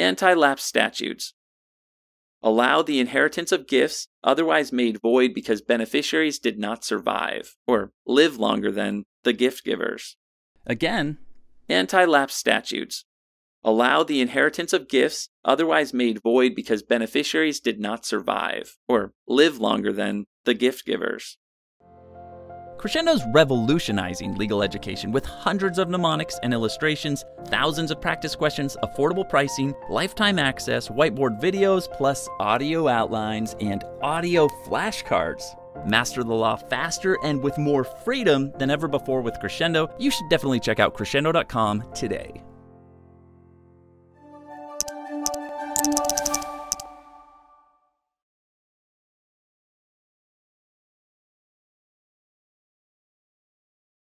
Anti lapse statutes. Allow the inheritance of gifts otherwise made void because beneficiaries did not survive or live longer than the gift givers. Again, Anti lapse statutes. Allow the inheritance of gifts otherwise made void because beneficiaries did not survive or live longer than the gift givers. Crushendo's revolutionizing legal education with hundreds of mnemonics and illustrations, thousands of practice questions, affordable pricing, lifetime access, whiteboard videos, plus audio outlines and audio flashcards. Master the law faster and with more freedom than ever before with Crushendo. You should definitely check out crushendo.com today.